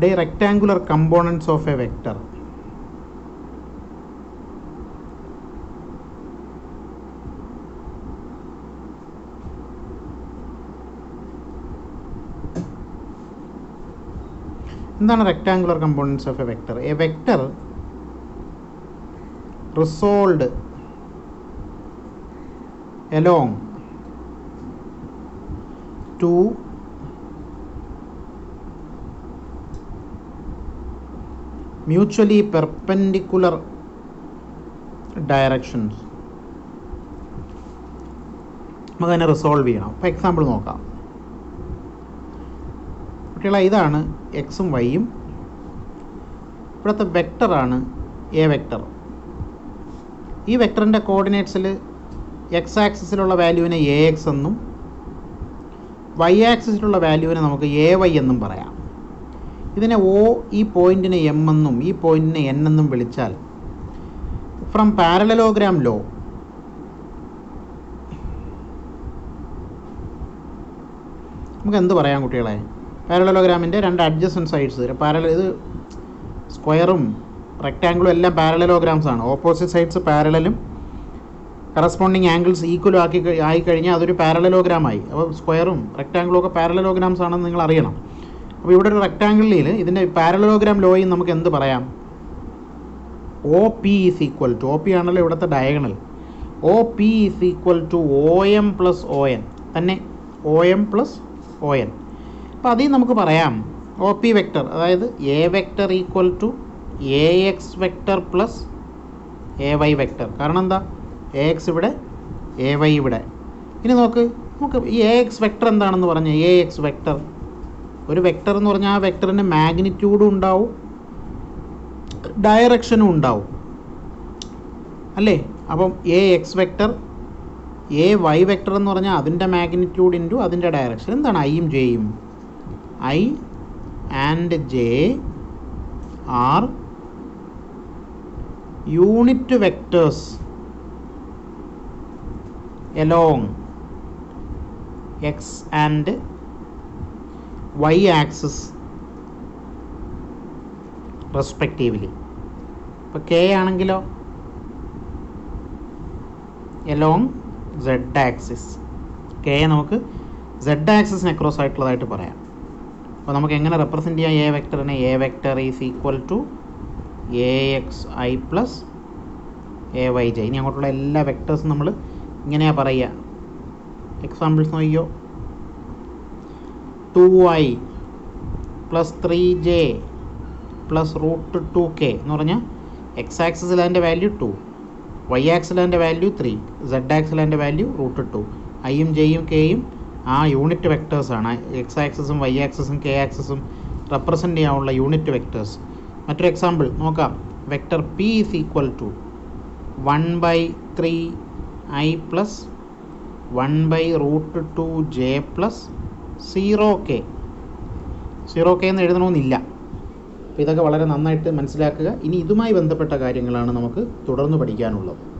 ഇവിടെ rectangular components of a vector എന്താണ് rectangular components of a vector a vector resolved along two mutually perpendicular directions നമുക്ക് അതിനെ resolve ചെയ്യണം. അപ്പോൾ example നോക്കാം. കുട്ടികളെ ഇതാണ് എക്സും വൈയും ഇവിടുത്തെ വെക്ടറാണ് എ വെക്ടർ ഈ വെക്ടറിന്റെ കോർഡിനേറ്റ്സിൽ എക്സ് ആക്സിസിലുള്ള വാല്യൂവിനെ എ എക്സ് എന്നും വൈ ആക്സിസിലുള്ള വാല്യൂവിനെ നമുക്ക് എ വൈ എന്നും പറയാം. ഇതിനെ ഒ ഈ പോയിന്റിനെ എം എന്നും ഈ പോയിന്റിനെ എൻ എന്നും വിളിച്ചാൽ ഫ്രം പാരലലോഗ്രാം ലോ നമുക്ക് എന്ത് പറയാം കുട്ടികളെ? പാരലലോഗ്രാമിന്റെ രണ്ട് അഡ്ജസ്റ്റൻ സൈഡ്സ് പാരല ഇത് സ്ക്വയറും റെക്റ്റാങ്കിളും എല്ലാം പാരലലോഗ്രാംസ് ആണ്. ഓപ്പോസിറ്റ് സൈഡ്സ് പാരലലും കറസ്പോണ്ടിങ് ആംഗിൾസ് ഈക്വലും ആക്കി ആയിക്കഴിഞ്ഞാൽ ആയി കഴിഞ്ഞാൽ അതൊരു പാരലലോഗ്രാമായി അപ്പോൾ സ്ക്വയറും റെക്റ്റാങ്കിളും ഒക്കെ പാരലലോഗ്രാംസ് ആണെന്ന് നിങ്ങൾ അറിയണം. അപ്പോൾ ഇവിടെ ഒരു റെക്റ്റാങ്കിളിൽ ഇതിന്റെ പാരലോഗ്രാം ലോയിൽ നമുക്ക് എന്ത് പറയാം? O P is equal to O P ആണല്ലോ ഇവിടുത്തെ diagonal O P is equal to O M plus O N തന്നെ? O M plus O N അപ്പോൾ അതിൽ നമുക്ക് പറയാം ഒ പി വെക്റ്റർ അതായത് A vector equal to A X vector plus A Y vector കാരണം എന്താ? എ എക്സ് ഇവിടെ A Y ഇവിടെ. ഇനി നോക്ക് നമുക്ക് ഈ എ എക്സ് വെക്റ്റർ എന്താണെന്ന് പറഞ്ഞാൽ എ എക്സ് വെക്റ്റർ ഒരു വെക്ടർ എന്ന് പറഞ്ഞാൽ ആ വെക്റ്ററിന് മാഗ്നിറ്റ്യൂഡും ഉണ്ടാവും ഡയറക്ഷനും ഉണ്ടാവും. അല്ലേ? അപ്പം A X vector A Y vector എന്ന് പറഞ്ഞാൽ അതിന്റെ മാഗ്നിറ്റ്യൂഡ് ഇന്റു അതിന്റെ ഡയറക്ഷൻ എന്താണ്? ഐയും ജെയും I and J are unit vectors along X and y axis respectively ഇപ്പോൾ കെ ആണെങ്കിലോ? എലോങ് സെഡ് ആക്സിസ് കെ നമുക്ക് സെഡ് ആക്സിസിന് അക്രോസ് ആയിട്ടുള്ളതായിട്ട് പറയാം. അപ്പോൾ നമുക്ക് എങ്ങനെ റെപ്രസെന്റ് ചെയ്യാം? A വെക്ടറിനെ A vector is equal to A X I plus A Y J ഇനി അങ്ങോട്ടുള്ള എല്ലാ വെക്ടേഴ്സും നമ്മൾ ഇങ്ങനെയാണ് പറയുക. എക്സാമ്പിൾസ് നോക്കിയോ two I plus three J plus root two K എന്ന് പറഞ്ഞാൽ എക്സ് ആക്സിൽ അതിന്റെ വാല്യൂ ടു വൈ ആക്സിൽ അതിന്റെ വാല്യൂ ത്രീ സെഡ് ആക്സിൽ അതിന്റെ വാല്യൂ റൂട്ട് ടു ഐയും ജെയും കെയും ആ യൂണിറ്റ് വെക്ടേഴ്സാണ് എക്സ് ആക്സസും വൈ ആക്സസും കെ ആക്സസും റെപ്രസെന്റ് ചെയ്യാനുള്ള യൂണിറ്റ് വെക്ടേഴ്സ് മറ്റൊരു എക്സാമ്പിൾ നോക്കാം. Vector P is equal to one by three I plus one by root two J plus zero K. Zero K എന്ന് എഴുതണമെന്നില്ല. അപ്പോൾ ഇതൊക്കെ വളരെ നന്നായിട്ട് മനസ്സിലാക്കുക. ഇനി ഇതുമായി ബന്ധപ്പെട്ട കാര്യങ്ങളാണ് നമുക്ക് തുടർന്ന് പഠിക്കാനുള്ളത്.